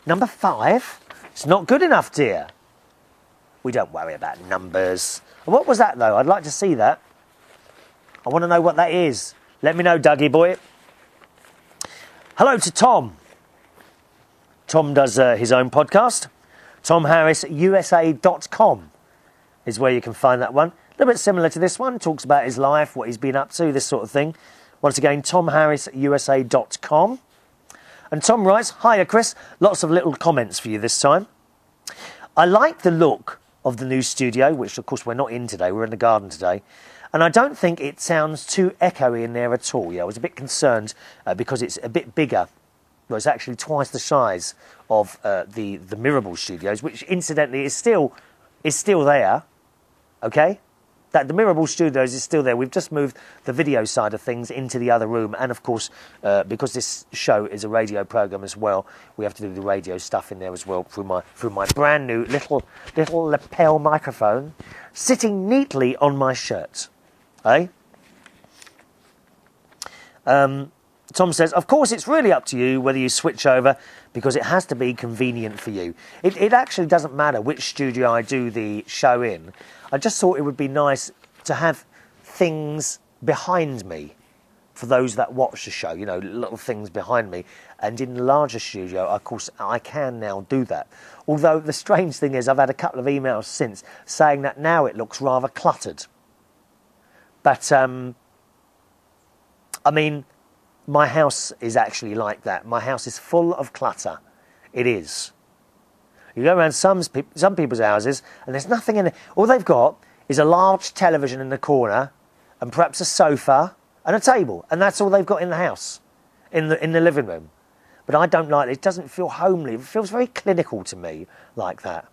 Number five? It's not good enough, dear. We don't worry about numbers. What was that, though? I'd like to see that. I want to know what that is. Let me know, Dougie boy. Hello to Tom. Tom does uh, his own podcast. TomHarrisUSA.com is where you can find that one. A little bit similar to this one. Talks about his life, what he's been up to, this sort of thing. Once again, TomHarrisUSA.com. And Tom writes, Hiya, Chris. Lots of little comments for you this time. I like the look of the new studio, which of course we're not in today, we're in the garden today. And I don't think it sounds too echoey in there at all. Yeah, I was a bit concerned uh, because it's a bit bigger. It's actually twice the size of uh, the the Mirable Studios, which incidentally is still is still there. Okay, that the Mirable Studios is still there. We've just moved the video side of things into the other room, and of course, uh, because this show is a radio program as well, we have to do the radio stuff in there as well through my through my brand new little little lapel microphone, sitting neatly on my shirt. Eh? Um, Tom says, Of course, it's really up to you whether you switch over because it has to be convenient for you. It, it actually doesn't matter which studio I do the show in. I just thought it would be nice to have things behind me for those that watch the show, you know, little things behind me. And in the larger studio, of course, I can now do that. Although the strange thing is, I've had a couple of emails since saying that now it looks rather cluttered. But, um, I mean, my house is actually like that. My house is full of clutter. It is. You go around some, some people's houses and there's nothing in it. All they've got is a large television in the corner and perhaps a sofa and a table. And that's all they've got in the house, in the, in the living room. But I don't like it. It doesn't feel homely. It feels very clinical to me like that.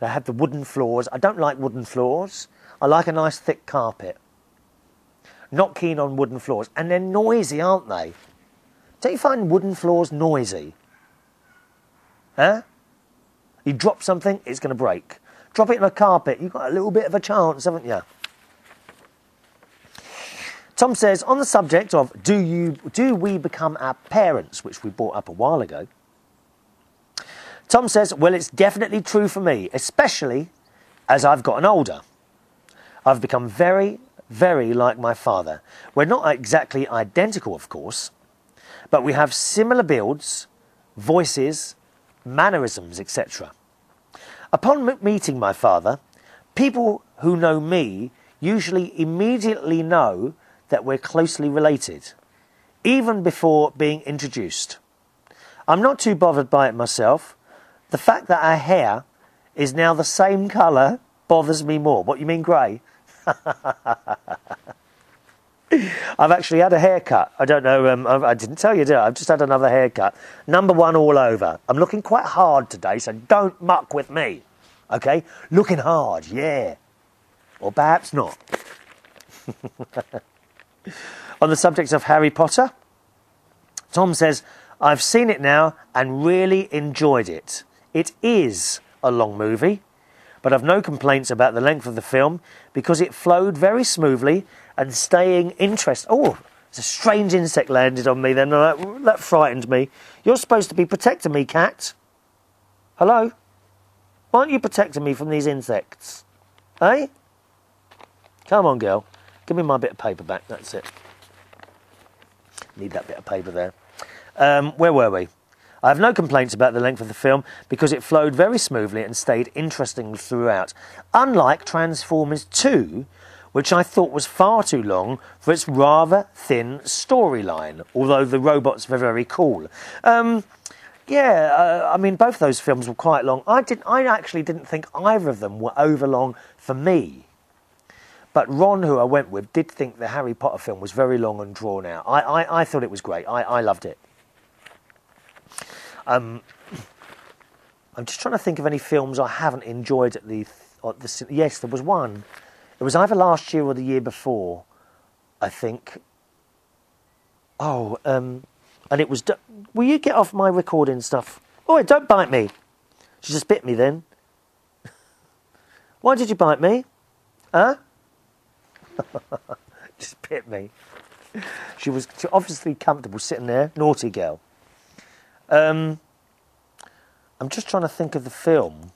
They have the wooden floors. I don't like wooden floors. I like a nice thick carpet. Not keen on wooden floors. And they're noisy, aren't they? Don't you find wooden floors noisy? Huh? You drop something, it's going to break. Drop it on a carpet, you've got a little bit of a chance, haven't you? Tom says, on the subject of do you do we become our parents, which we brought up a while ago. Tom says, well, it's definitely true for me, especially as I've gotten older. I've become very, very like my father. We're not exactly identical, of course, but we have similar builds, voices, mannerisms, etc. Upon meeting my father, people who know me usually immediately know that we're closely related, even before being introduced. I'm not too bothered by it myself. The fact that our hair is now the same colour bothers me more. What you mean grey? [LAUGHS] I've actually had a haircut. I don't know. Um, I, didn't tell you, did I? I've just had another haircut. Number one all over. I'm looking quite hard today, so don't muck with me. Okay? Looking hard, yeah. Or perhaps not. [LAUGHS] On the subject of Harry Potter, Tom says, I've seen it now and really enjoyed it. It is a long movie, but I've no complaints about the length of the film because it flowed very smoothly and staying interest. Oh, it's a strange insect landed on me then. That, that frightened me. You're supposed to be protecting me, cat. Hello? Why aren't you protecting me from these insects? Eh? Come on, girl. Give me my bit of paper back. That's it. Need that bit of paper there. Um, where were we? I have no complaints about the length of the film because it flowed very smoothly and stayed interesting throughout. Unlike Transformers 2, which I thought was far too long for its rather thin storyline, although the robots were very cool. Um, yeah, uh, I mean, both those films were quite long. I didn't. I actually didn't think either of them were overlong for me. But Ron, who I went with, did think the Harry Potter film was very long and drawn out. I, I, I thought it was great. I, I loved it. Um, I'm just trying to think of any films I haven't enjoyed at the, at the. Yes, there was one. It was either last year or the year before, I think. Oh, um, and it was. Will you get off my recording stuff? Oh, don't bite me. She just bit me then. [LAUGHS] Why did you bite me? Huh? [LAUGHS] just bit me. She was obviously comfortable sitting there. Naughty girl. Um, I'm just trying to think of the film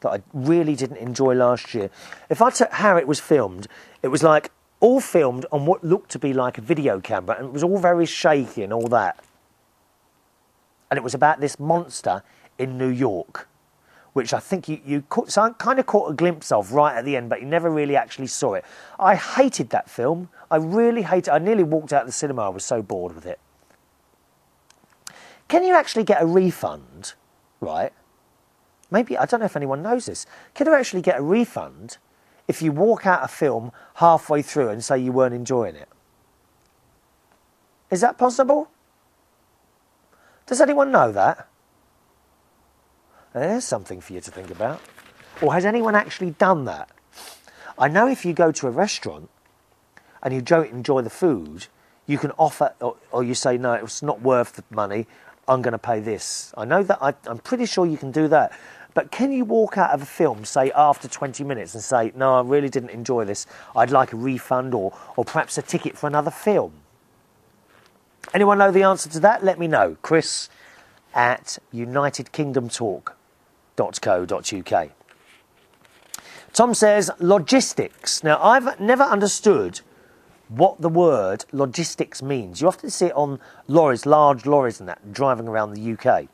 that I really didn't enjoy last year. If I took how it was filmed, it was like all filmed on what looked to be like a video camera, and it was all very shaky and all that. And it was about this monster in New York, which I think you, you caught, so kind of caught a glimpse of right at the end, but you never really actually saw it. I hated that film. I really hated it. I nearly walked out of the cinema. I was so bored with it. Can you actually get a refund, right? Maybe, I don't know if anyone knows this. Can you actually get a refund if you walk out a film halfway through and say you weren't enjoying it? Is that possible? Does anyone know that? There's something for you to think about. Or has anyone actually done that? I know if you go to a restaurant and you don't enjoy the food, you can offer, or, or you say, no, it's not worth the money, I'm going to pay this. I know that, I, I'm pretty sure you can do that. But can you walk out of a film, say after 20 minutes, and say, no, I really didn't enjoy this, I'd like a refund or, or perhaps a ticket for another film? Anyone know the answer to that? Let me know. Chris at unitedkingdomtalk.co.uk. Tom says logistics. Now, I've never understood what the word logistics means. You often see it on lorries, large lorries and that, driving around the UK.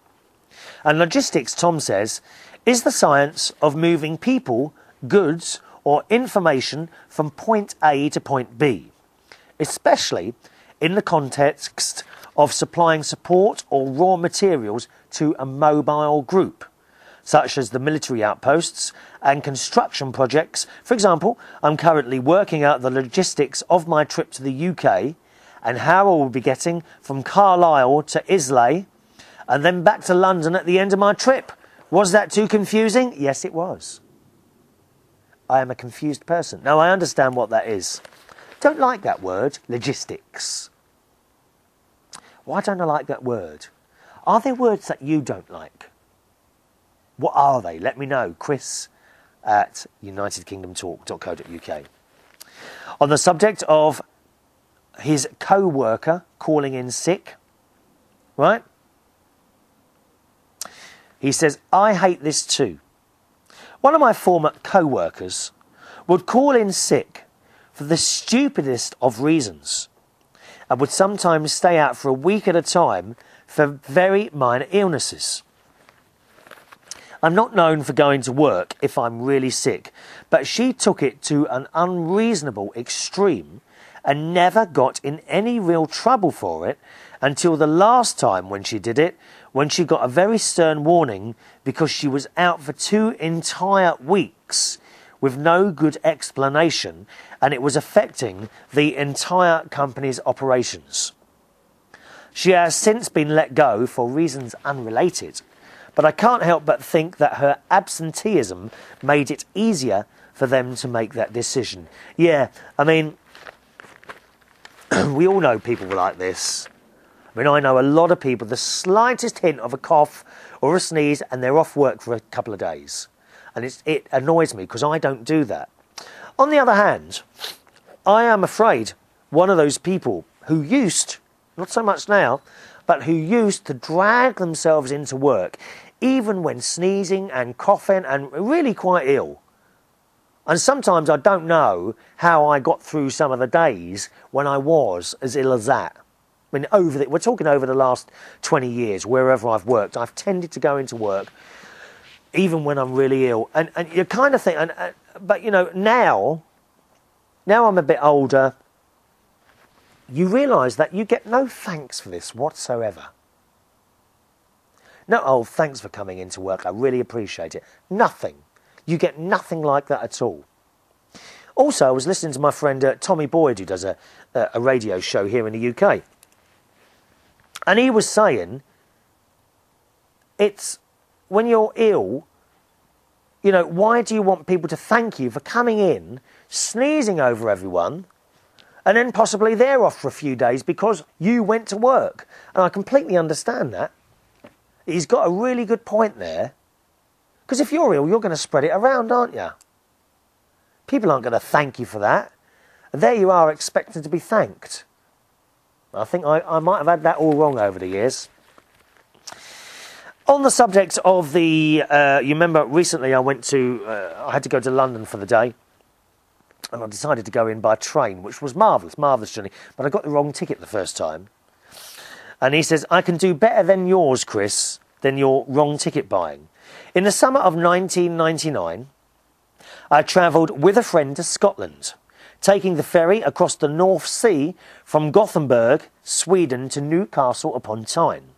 And logistics, Tom says, is the science of moving people, goods, or information from point A to point B, especially in the context of supplying support or raw materials to a mobile group, such as the military outposts and construction projects. For example, I'm currently working out the logistics of my trip to the UK and how I will be getting from Carlisle to Islay and then back to London at the end of my trip. Was that too confusing? Yes, it was. I am a confused person. Now, I understand what that is. Don't like that word, logistics. Why don't I like that word? Are there words that you don't like? What are they? Let me know. Chris at unitedkingdomtalk.co.uk. On the subject of his co worker calling in sick, right? He says, I hate this too. One of my former co workers would call in sick for the stupidest of reasons and would sometimes stay out for a week at a time for very minor illnesses. I'm not known for going to work if I'm really sick, but she took it to an unreasonable extreme and never got in any real trouble for it until the last time when she did it, when she got a very stern warning because she was out for two entire weeks with no good explanation, and it was affecting the entire company's operations. She has since been let go for reasons unrelated, but I can't help but think that her absenteeism made it easier for them to make that decision. Yeah, I mean, [CLEARS THROAT] we all know people like this. I mean, I know a lot of people, the slightest hint of a cough or a sneeze, and they're off work for a couple of days. And it annoys me because I don't do that. On the other hand, I am afraid one of those people who used, not so much now, but who used to drag themselves into work, even when sneezing and coughing and really quite ill. And sometimes I don't know how I got through some of the days when I was as ill as that. I mean, over the, we're talking over the last 20 years, wherever I've worked, I've tended to go into work even when I'm really ill. And, and you kind of think, and, uh, but you know, now, now I'm a bit older, you realise that you get no thanks for this whatsoever. No, oh, thanks for coming into work. I really appreciate it. Nothing. You get nothing like that at all. Also, I was listening to my friend uh, Tommy Boyd, who does a, a radio show here in the UK. And he was saying it's when you're ill, you know, why do you want people to thank you for coming in, sneezing over everyone, and then possibly they're off for a few days because you went to work? And I completely understand that. He's got a really good point there. Because if you're ill, you're going to spread it around, aren't you? People aren't going to thank you for that. There you are expecting to be thanked. I think I, I might have had that all wrong over the years. On the subject of the, uh, you remember recently I went to, uh, I had to go to London for the day, and I decided to go in by train, which was marvellous, marvellous journey, but I got the wrong ticket the first time. And he says, I can do better than yours, Chris, than your wrong ticket buying. In the summer of 1999, I travelled with a friend to Scotland taking the ferry across the North Sea from Gothenburg, Sweden to Newcastle upon Tyne.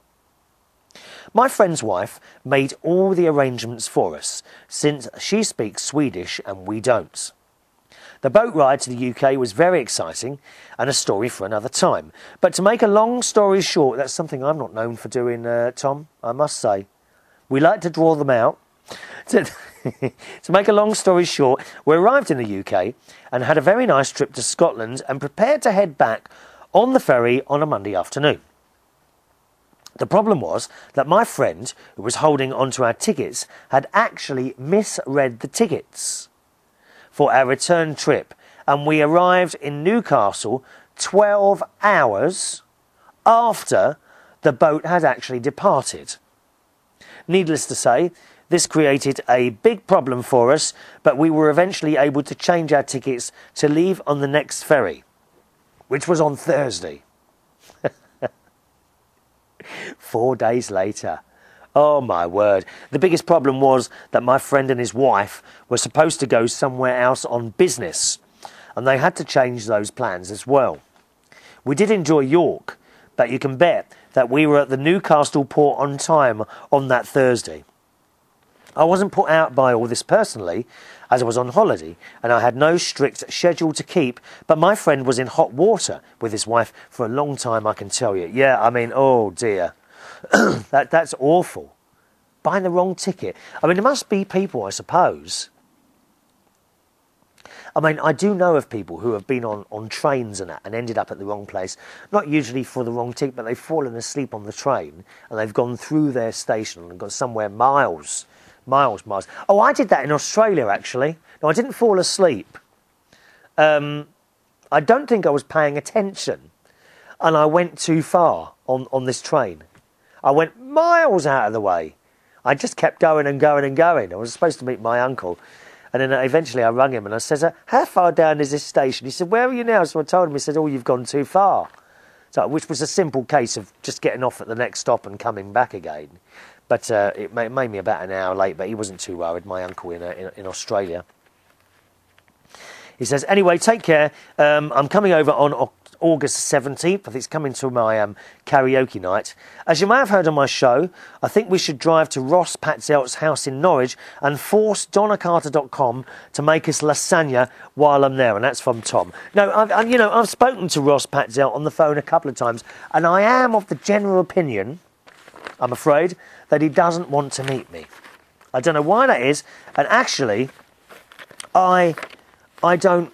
My friend's wife made all the arrangements for us, since she speaks Swedish and we don't. The boat ride to the UK was very exciting and a story for another time. But to make a long story short, that's something I'm not known for doing, uh, Tom, I must say. We like to draw them out. [LAUGHS] to make a long story short, we arrived in the UK and had a very nice trip to Scotland and prepared to head back on the ferry on a Monday afternoon. The problem was that my friend, who was holding onto our tickets, had actually misread the tickets for our return trip, and we arrived in Newcastle 12 hours after the boat had actually departed. Needless to say, this created a big problem for us, but we were eventually able to change our tickets to leave on the next ferry, which was on Thursday. [LAUGHS] Four days later. Oh my word. The biggest problem was that my friend and his wife were supposed to go somewhere else on business, and they had to change those plans as well. We did enjoy York, but you can bet that we were at the Newcastle port on time on that Thursday. I wasn't put out by all this personally, as I was on holiday and I had no strict schedule to keep, but my friend was in hot water with his wife for a long time, I can tell you. Yeah, I mean, oh dear. [CLEARS THROAT] that, that's awful. Buying the wrong ticket. I mean, there must be people, I suppose. I mean, I do know of people who have been on, on trains and, and ended up at the wrong place, not usually for the wrong ticket, but they've fallen asleep on the train and they've gone through their station and gone somewhere miles miles, miles. Oh, I did that in Australia actually. No, I didn't fall asleep. Um, I don't think I was paying attention, and I went too far on, on this train. I went miles out of the way. I just kept going and going and going. I was supposed to meet my uncle, and then eventually I rang him and I said, "How far down is this station?" He said, "Where are you now?" So I told him. He said, "Oh, you've gone too far." So, which was a simple case of just getting off at the next stop and coming back again. But uh, it made, made, me about an hour late, but he wasn't too worried, my uncle in, uh, in, in Australia. He says, anyway, take care. Um, I'm coming over on August 17th. I think it's coming to my um, karaoke night. As you may have heard on my show, I think we should drive to Ross Patzelt's house in Norwich and force donnacarter.com to make us lasagna while I'm there. And that's from Tom. No, I've, I, you know, I've spoken to Ross Patzelt on the phone a couple of times, and I am of the general opinion, I'm afraid, that he doesn't want to meet me. I don't know why that is. And actually, I, I don't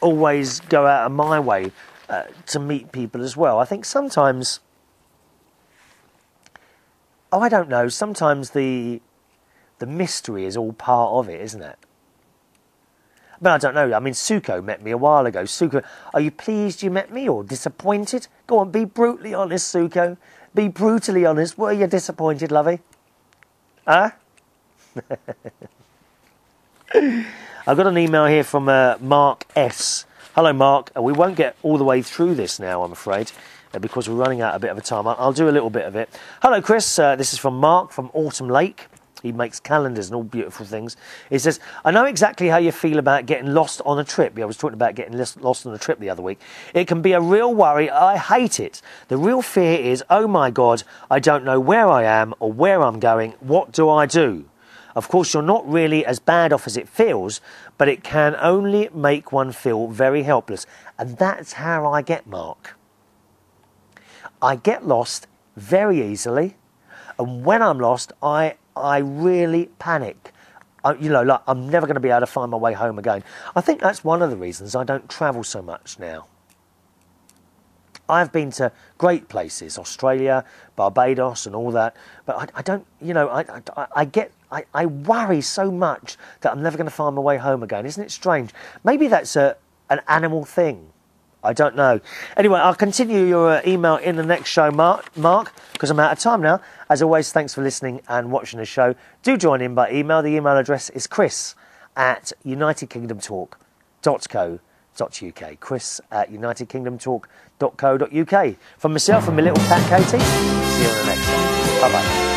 always go out of my way uh, to meet people as well. I think sometimes, oh, I don't know. Sometimes the the mystery is all part of it, isn't it? But I don't know. I mean, Suko met me a while ago. Suko, are you pleased you met me or disappointed? Go on, be brutally honest, Suko. Be brutally honest. Were you disappointed, lovey? Huh? [LAUGHS] I've got an email here from uh, Mark S. Hello, Mark. Uh, we won't get all the way through this now, I'm afraid, uh, because we're running out a bit of a time. I'll, I'll do a little bit of it. Hello, Chris. Uh, this is from Mark from Autumn Lake. He makes calendars and all beautiful things. He says, I know exactly how you feel about getting lost on a trip. Yeah, I was talking about getting lost on a trip the other week. It can be a real worry. I hate it. The real fear is, oh my God, I don't know where I am or where I'm going. What do I do? Of course, you're not really as bad off as it feels, but it can only make one feel very helpless. And that's how I get Mark. I get lost very easily, and when I'm lost, I, I really panic. I, you know, like I'm never going to be able to find my way home again. I think that's one of the reasons I don't travel so much now. I've been to great places, Australia, Barbados, and all that, but I, I don't, you know, I, I, I get I, I worry so much that I'm never going to find my way home again. Isn't it strange? Maybe that's a, an animal thing. I don't know. Anyway, I'll continue your uh, email in the next show, Mark, Mark, because I'm out of time now. As always, thanks for listening and watching the show. Do join in by email. The email address is chris at unitedkingdomtalk.co.uk. Chris at unitedkingdomtalk.co.uk. From myself and my little cat Katie, see you on the next one. Bye bye.